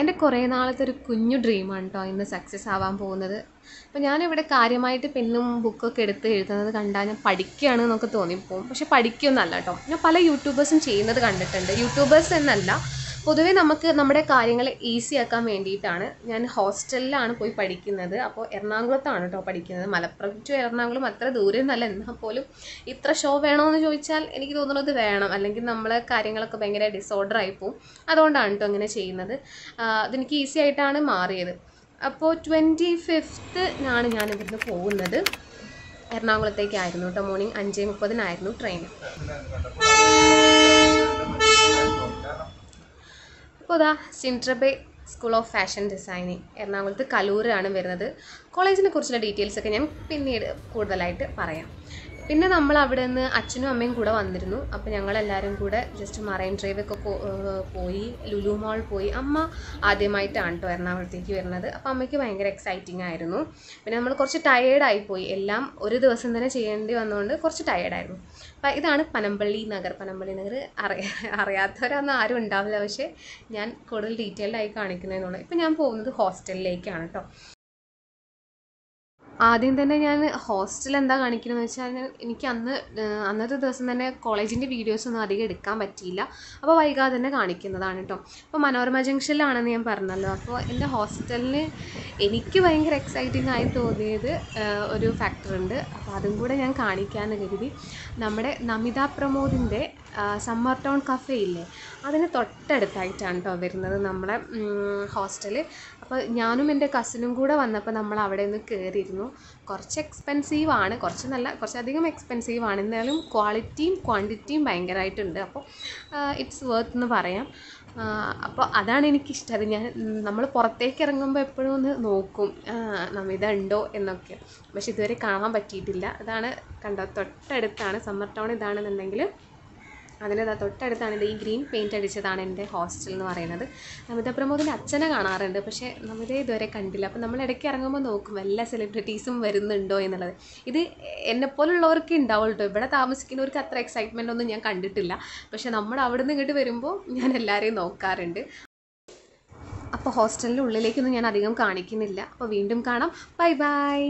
എന്റെ കുറേ നാളത്തെ ഒരു കുഞ്ഞു ഡ്രീമാണ് കേട്ടോ ഇന്ന് സക്സസ് ആവാൻ പോകുന്നത്. അപ്പോൾ ഞാനിവിടെ കാര്യമായിട്ട് പെന്നും ബുക്കൊക്കെ എടുത്ത് എഴുതുന്നത് കണ്ടാൽ ഞാൻ പഠിക്കുകയാണ് എന്നൊക്കെ തോന്നിപ്പോകും. പക്ഷെ പഠിക്കുകയൊന്നല്ല കേട്ടോ ഞാൻ പല യൂട്യൂബേഴ്സും ചെയ്യുന്നത് കണ്ടിട്ടുണ്ട്. യൂട്യൂബേഴ്സ് എന്നല്ല പൊതുവേ നമുക്ക് നമ്മുടെ കാര്യങ്ങൾ ഈസി ആക്കാൻ വേണ്ടിയിട്ടാണ് ഞാൻ ഹോസ്റ്റലിലാണ് പോയി പഠിക്കുന്നത്. അപ്പോൾ എറണാകുളത്താണ് കേട്ടോ പഠിക്കുന്നത്. മലപ്പുറം ടു എറണാകുളം അത്ര ദൂരം എന്നല്ല എന്നാൽ പോലും ഇത്ര ഷോ വേണമെന്ന് ചോദിച്ചാൽ എനിക്ക് തോന്നുന്നത് വേണം. അല്ലെങ്കിൽ നമ്മളെ കാര്യങ്ങളൊക്കെ ഭയങ്കര ഡിസോർഡർ ആയി പോകും അതുകൊണ്ടാണ് കേട്ടോ അങ്ങനെ ചെയ്യുന്നത്. അതെനിക്ക് ഈസി ആയിട്ടാണ് മാറിയത്. അപ്പോൾ ട്വന്റി ഫിഫ്ത്ത് ഞാൻ ഇവിടുന്ന് പോകുന്നത്. എറണാകുളത്തേക്കായിരുന്നു കേട്ടോ മോർണിംഗ് അഞ്ച് മുപ്പതിനായിരുന്നു ട്രെയിൻ അപ്പോൾ ഇതാ സിൻട്രബെ സ്കൂൾ ഓഫ് ഫാഷൻ ഡിസൈനിങ് എറണാകുളത്ത് കലൂരാണ് വരുന്നത്. കോളേജിനെ കുറിച്ചുള്ള ഡീറ്റെയിൽസ് ഒക്കെ ഞാൻ പിന്നീട് കൂടുതലായിട്ട് പറയാം. പിന്നെ നമ്മൾ അവിടെ നിന്ന് അച്ഛനും അമ്മയും കൂടെ വന്നിരുന്നു. അപ്പോൾ ഞങ്ങളെല്ലാവരും കൂടെ ജസ്റ്റ് മറൈൻ ഡ്രൈവ് ഒക്കെ പോയി. ലുലു മാൾ പോയി. അമ്മ ആദ്യമായിട്ടാണ് കേട്ടോ എറണാകുളത്തേക്ക് വരുന്നത്. അപ്പോൾ അമ്മയ്ക്ക് ഭയങ്കര എക്സൈറ്റിംഗ് ആയിരുന്നു. പിന്നെ നമ്മൾ കുറച്ച് ടയേർഡായി പോയി. എല്ലാം ഒരു ദിവസം തന്നെ ചെയ്യേണ്ടി വന്നതുകൊണ്ട് കുറച്ച് ടയേർഡായിരുന്നു അപ്പം ഇതാണ് പനമ്പള്ളി നഗർ. പനമ്പള്ളി നഗർ അറിയ അറിയാത്തവരൊന്നും ആരും ഉണ്ടാവില്ല. പക്ഷേ ഞാൻ കൂടുതൽ ഡീറ്റെയിൽഡായി കാണിക്കുന്നതെന്നുള്ളൂ ഇപ്പം ഞാൻ പോകുന്നത് ഹോസ്റ്റലിലേക്കാണ് കേട്ടോ ആദ്യം തന്നെ ഞാൻ ഹോസ്റ്റൽ എന്താ കാണിക്കണമെന്ന് വെച്ചാൽ എനിക്ക് അന്ന് അന്നത്തെ ദിവസം തന്നെ കോളേജിന്റെ വീഡിയോസൊന്നും അധികം എടുക്കാൻ പറ്റിയില്ല. അപ്പോൾ വൈകാതെ തന്നെ കാണിക്കുന്നതാണ് കേട്ടോ അപ്പോൾ മനോരമ ജംഗ്ഷനിലാണെന്ന് ഞാൻ പറഞ്ഞല്ലോ. അപ്പോൾ എന്റെ ഹോസ്റ്റലിന് എനിക്ക് ഭയങ്കര എക്സൈറ്റിംഗ് ആയി തോന്നിയത് ഒരു ഫാക്ടറുണ്ട് അപ്പോൾ അതും കൂടെ ഞാൻ കാണിക്കാമെന്ന് കരുതി. നമ്മുടെ നമിത പ്രമോദിന്റെ സമ്മർ ടൗൺ കഫേ ഇല്ലേ? അതിന് തൊട്ടടുത്തായിട്ടാണ് കേട്ടോ വരുന്നത് നമ്മുടെ ഹോസ്റ്റൽ അപ്പോൾ ഞാനും എന്റെ കസിനും കൂടെ വന്നപ്പോൾ നമ്മൾ അവിടെ നിന്ന് കയറിയിരുന്നു കുറച്ച് എക്സ്പെൻസീവ് ആണ്. കുറച്ച് നല്ല കുറച്ചധികം എക്സ്പെൻസീവ് ആണ്. എന്നാലും ക്വാളിറ്റിയും ക്വാണ്ടിറ്റിയും ഭയങ്കരമായിട്ടുണ്ട് അപ്പോൾ ഇറ്റ്സ് വർത്ത് എന്ന് പറയാം. അപ്പോൾ അതാണ് എനിക്കിഷ്ടം. ഞാൻ നമ്മൾ പുറത്തേക്ക് ഇറങ്ങുമ്പോൾ എപ്പോഴും ഒന്ന് നോക്കും. ഇതുണ്ടോ എന്നൊക്കെ. പക്ഷെ ഇതുവരെ കാണാൻ പറ്റിയിട്ടില്ല. അതാണ് കണ്ടോ തൊട്ടടുത്താണ്. സമ്മർ ടൗൺ ഇതാണെന്നുണ്ടെങ്കിൽ അതിന്റെ തൊട്ടടുത്താണ് ഇത് ഈ ഗ്രീൻ പെയിന്റ് അടിച്ചതാണ് എന്റെ ഹോസ്റ്റൽ എന്ന് പറയുന്നത്. നമിത പ്രമോദിന്റെ അച്ഛനെ കാണാറുണ്ട് പക്ഷേ നമിതയെ ഇതുവരെ കണ്ടില്ല. അപ്പോൾ നമ്മൾ ഇടയ്ക്ക് ഇറങ്ങുമ്പോൾ നോക്കും എല്ലാ സെലിബ്രിറ്റീസും വരുന്നുണ്ടോ എന്നുള്ളത്. ഇത് എന്നെപ്പോലുള്ളവർക്ക് ഉണ്ടാവുള്ളൂ ഇവിടെ താമസിക്കുന്നവർക്ക് അത്ര എക്സൈറ്റ്മെന്റ് ഒന്നും ഞാൻ കണ്ടിട്ടില്ല. പക്ഷേ നമ്മൾ അവിടെ നിന്ന് ഇങ്ങോട്ട് വരുമ്പോൾ ഞാൻ എല്ലാവരെയും നോക്കാറുണ്ട്. അപ്പോൾ ഹോസ്റ്റലിന്റെ ഉള്ളിലേക്കൊന്നും ഞാൻ അധികം കാണിക്കുന്നില്ല. അപ്പോൾ വീണ്ടും കാണാം. Bye bye.